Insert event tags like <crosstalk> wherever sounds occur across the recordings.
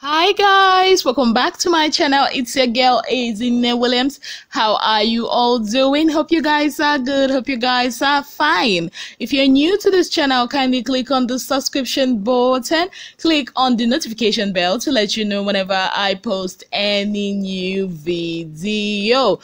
Hi guys, welcome back to my channel. It's your girl Ezinne Williams. How are you all doing? Hope you guys are good. Hope you guys are fine. If you're new to this channel, kindly click on the subscription button. Click on the notification bell to let you know whenever I post any new video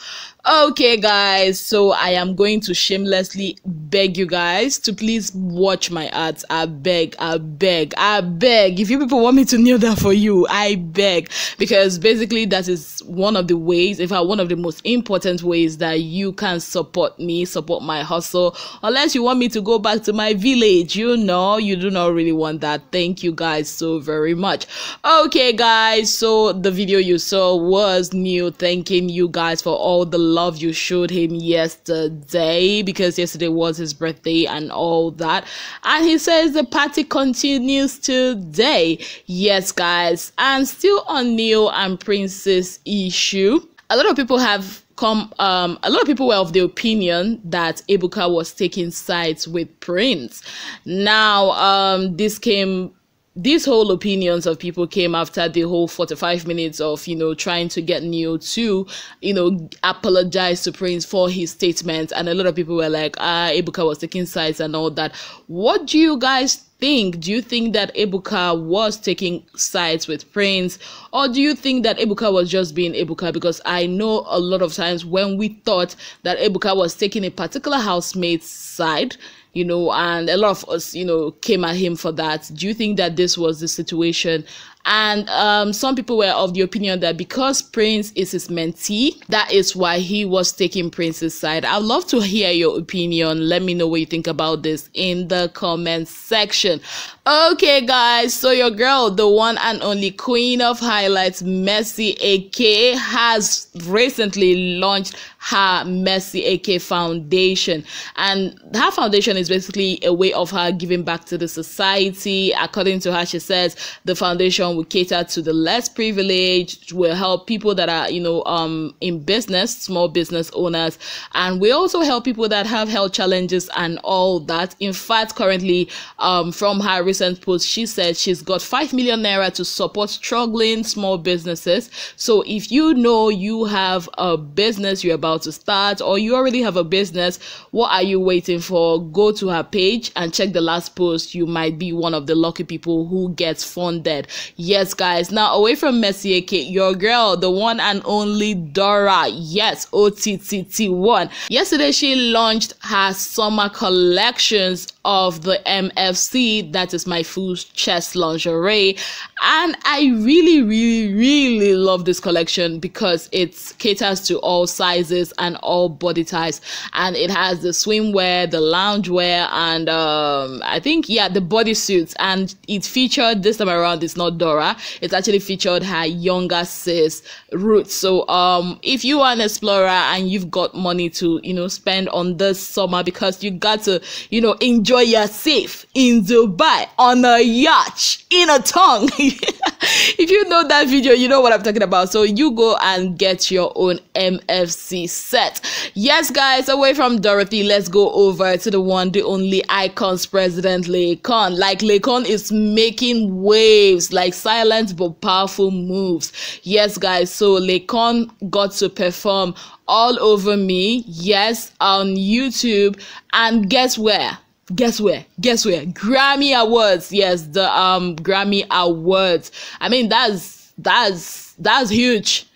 okay guys so i am going to shamelessly beg you guys to please watch my ads. I beg i beg i beg. If you people want me to kneel down for you i beg. Because basically that is one of the ways if i one of the most important ways that you can support me support my hustle unless you want me to go back to my village you know? You do not really want that. Thank you guys so very much. Okay guys so the video you saw was Neo. Thanking you guys for all the love you showed him yesterday because yesterday was his birthday and all that. And he says the party continues today. Yes, guys. And still on Neo and Prince's issue. A lot of people have come um a lot of people were of the opinion that Ebuka was taking sides with Prince. Now um this came these whole opinions of people came after the whole 45 minutes of you know trying to get Neo to you know apologize to Prince for his statement. And a lot of people were like ah Ebuka was taking sides and all that. What do you guys think? Do you think that Ebuka was taking sides with Prince? Or do you think that Ebuka was just being Ebuka? Because I know a lot of times when we thought that Ebuka was taking a particular housemate's side you know, and a lot of us, you know, came at him for that. Do you think that this was the situation? And um, some people were of the opinion that because Prince is his mentee, that is why he was taking Prince's side. I'd love to hear your opinion. Let me know what you think about this in the comment section. Okay, guys, so your girl, the one and only queen of highlights, Mercy Eke, has recently launched her Mercy Eke Foundation. And her foundation is basically a way of her giving back to the society. According to her, she says the foundation will cater to the less privileged, will help people that are, you know, um, in business, small business owners. And we also help people that have health challenges and all that. In fact, currently, um, from her recent post, she said she's got 5 million naira to support struggling small businesses. So if you know you have a business you're about to start or you already have a business, what are you waiting for? Go to her page and check the last post. You might be one of the lucky people who gets funded. Yes, guys. Now, away from Mercy Eke, your girl, the one and only Dora. Yes, OTTT1. Yesterday, she launched her summer collections of the MFC, that is my full chest lingerie. And I really, really, really love this collection because it caters to all sizes and all body types. And it has the swimwear, the loungewear, and um, I think, yeah, the bodysuits. And it featured this time around, it's not Dora, it's actually featured her younger sis, Ruth. So um, if you are an explorer and you've got money to, you know, spend on this summer because you got to, you know, enjoy enjoy safe in Dubai on a yacht in a tongue. <laughs> if you know that video, you know what I'm talking about. So you go and get your own MFC set. Yes, guys, away from Dorathy, let's go over to the one, the only icons president Laycon. Like Laycon is making waves, like silent but powerful moves. Yes, guys, so Laycon got to perform all over me, yes, on YouTube. And guess where? Guess where? Guess where? Grammy awards. Yes the um grammy awards. I mean that's that's that's huge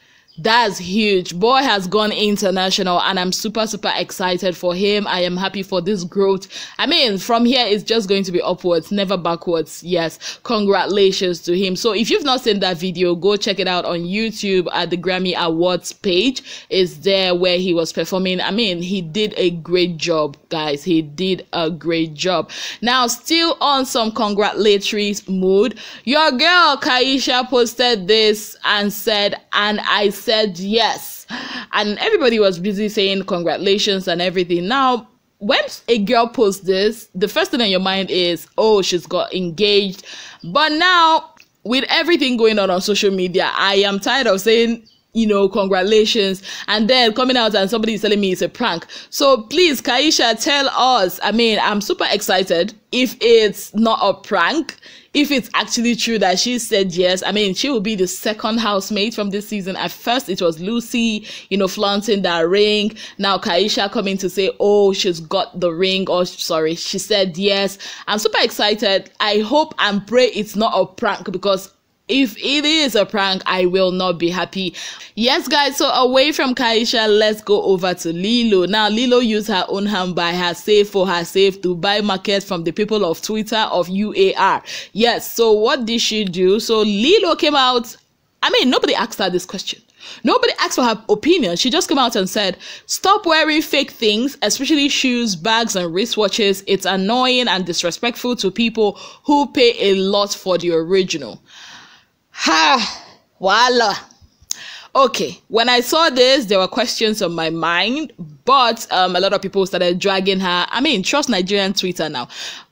that's huge. Boy has gone international and I'm super, super excited for him. I am happy for this growth. I mean, from here, it's just going to be upwards, never backwards. Yes, congratulations to him. So if you've not seen that video, go check it out on YouTube at the Grammy Awards page. Is there where he was performing. I mean, he did a great job, guys. He did a great job. Now, still on some congratulatory mood, your girl Kaisha posted this and said, and I said, said yes. And everybody was busy saying congratulations and everything. Now, when a girl posts this, the first thing in your mind is, oh, she's got engaged. But now, with everything going on on social media, I am tired of saying you know, congratulations, and then coming out and somebody is telling me it's a prank. So please, Kaisha, tell us. I mean, I'm super excited if it's not a prank, if it's actually true that she said yes. I mean, she will be the second housemate from this season. At first, it was Lucy, you know, flaunting that ring. Now, Kaisha coming to say, oh, she's got the ring, or sorry, she said yes. I'm super excited. I hope and pray it's not a prank because if it is a prank, I will not be happy. Yes, guys, so away from Kaisha, let's go over to Lilo. Now, Lilo used her own hand by her safe for her safe to buy market from the people of Twitter of UAR. Yes, so what did she do? So Lilo came out. I mean, nobody asked her this question. Nobody asked for her opinion. She just came out and said, Stop wearing fake things, especially shoes, bags, and wristwatches. It's annoying and disrespectful to people who pay a lot for the original. Ha! Voila! Okay, when I saw this, there were questions on my mind, but um, a lot of people started dragging her. I mean, trust Nigerian Twitter now.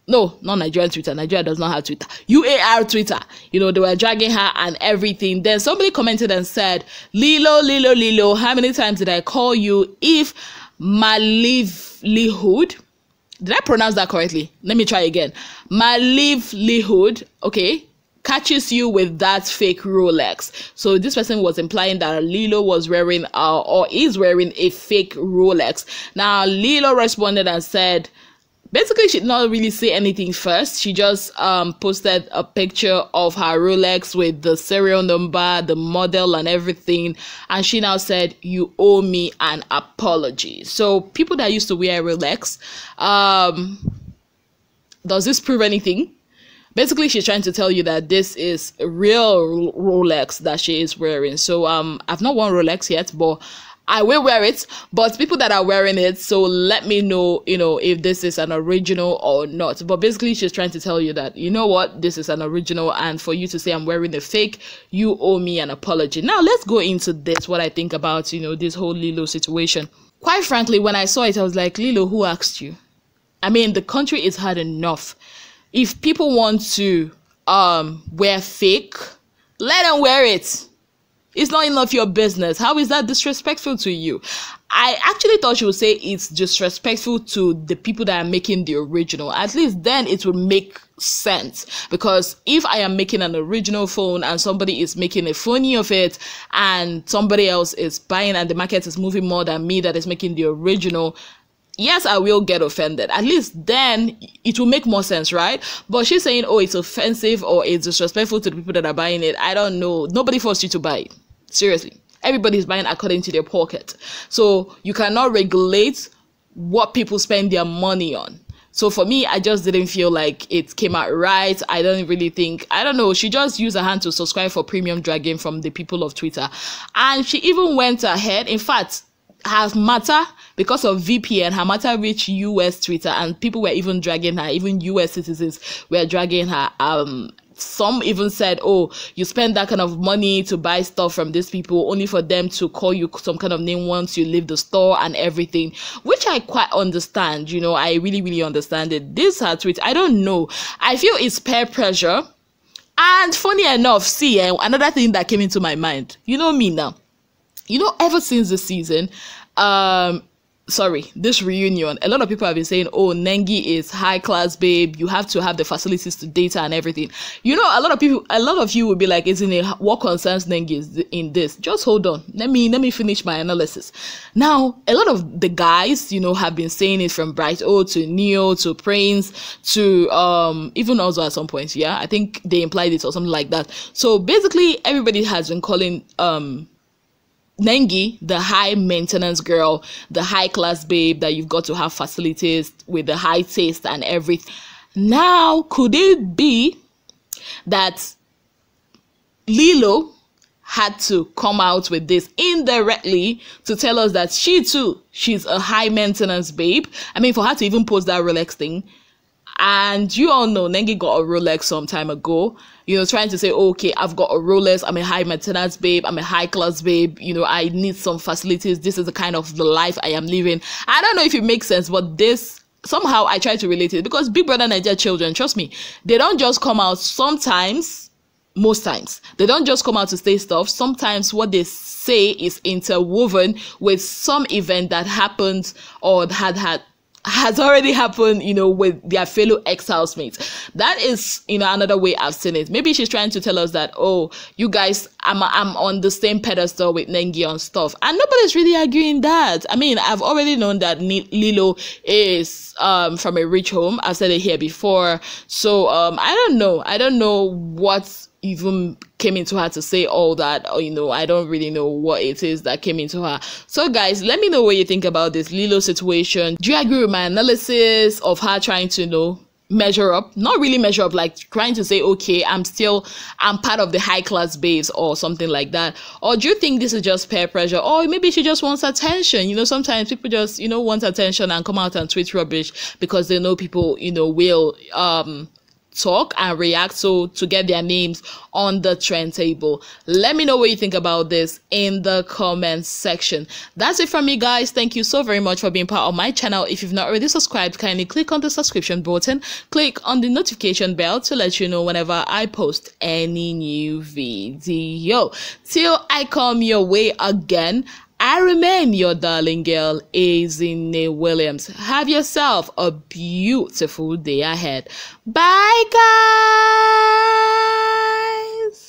No, not Nigerian Twitter. Nigeria does not have Twitter. UAR Twitter. You know, they were dragging her and everything. Then somebody commented and said, Lilo, Lilo, Lilo, how many times did I call you if my livelihood? Did I pronounce that correctly? Let me try again. My livelihood, okay, catches you with that fake Rolex. So this person was implying that Lilo was wearing uh, or is wearing a fake Rolex. Now Lilo responded and said, basically she did not really say anything first she just um, posted a picture of her rolex with the serial number the model and everything and she now said you owe me an apology so people that used to wear rolex um, does this prove anything basically she's trying to tell you that this is a real Rolex that she is wearing. So um I've not worn Rolex yet, but I will wear it, but people that are wearing it, so let me know, you know, if this is an original or not. But basically, she's trying to tell you that, you know what, this is an original, and for you to say I'm wearing a fake, you owe me an apology. Now, let's go into this, what I think about, you know, this whole Lilo situation. Quite frankly, when I saw it, I was like, Lilo, who asked you? I mean, the country is hard enough if people want to um wear fake, let them wear it. It's not enough your business. How is that disrespectful to you? I actually thought you would say it's disrespectful to the people that are making the original. At least then it would make sense. Because if I am making an original phone and somebody is making a phony of it and somebody else is buying and the market is moving more than me that is making the original, yes, I will get offended. At least then it will make more sense, right? But she's saying, oh, it's offensive or it's disrespectful to the people that are buying it. I don't know. Nobody forced you to buy it. Seriously. Everybody's buying according to their pocket. So you cannot regulate what people spend their money on. So for me, I just didn't feel like it came out right. I don't really think, I don't know, she just used her hand to subscribe for Premium Dragon from the people of Twitter. And she even went ahead. In fact, her matter because of VPN, her matter reached US Twitter, and people were even dragging her. Even US citizens were dragging her. Um, some even said, "Oh, you spend that kind of money to buy stuff from these people, only for them to call you some kind of name once you leave the store and everything." Which I quite understand. You know, I really, really understand it. This her tweet, I don't know. I feel it's peer pressure. And funny enough, see, eh, another thing that came into my mind. You know me now you know, ever since the season, um, sorry, this reunion, a lot of people have been saying, oh, Nengi is high class, babe. You have to have the facilities to data and everything. You know, a lot of people, a lot of you will be like, isn't it? What concerns Nengi is in this? Just hold on. Let me, let me finish my analysis. Now, a lot of the guys, you know, have been saying it from Brighto to Neo to Prince to, um, even also at some points. Yeah. I think they implied it or something like that. So basically, everybody has been calling, um, Nengi, the high maintenance girl, the high class babe that you've got to have facilities with the high taste and everything. Now, could it be that Lilo had to come out with this indirectly to tell us that she too, she's a high maintenance babe? I mean, for her to even post that Rolex thing, and you all know Nengi got a Rolex some time ago, you know, trying to say, okay, I've got a Rolex, I'm a high maintenance babe, I'm a high class babe, you know, I need some facilities. This is the kind of the life I am living. I don't know if it makes sense, but this somehow I try to relate it because Big Brother Nigeria children, trust me, they don't just come out sometimes, most times. They don't just come out to say stuff. Sometimes what they say is interwoven with some event that happened or had had has already happened, you know, with their fellow ex-housemates. That is, you know, another way I've seen it. Maybe she's trying to tell us that, oh, you guys, I'm, I'm on the same pedestal with Nengi on stuff. And nobody's really arguing that. I mean, I've already known that Lilo is um, from a rich home. I've said it here before. So um, I don't know. I don't know what even came into her to say all that or, you know i don't really know what it is that came into her. So guys let me know what you think about this lilo situation. Do you agree with my analysis of her trying to you know measure up? Not really measure up like trying to say okay i'm still i'm part of the high class babes or something like that. Or do you think this is just peer pressure? Or maybe she just wants attention. You know sometimes people just you know want attention and come out and tweet rubbish because they know people you know will um talk and react so to get their names on the trend table. Let me know what you think about this in the comments section. That's it from me guys. Thank you so very much for being part of my channel. If you've not already subscribed kindly click on the subscription button. Click on the notification bell to let you know whenever i post any new video. Till i come your way again I remain your darling girl, Ezinne Williams. Have yourself a beautiful day ahead. Bye, guys.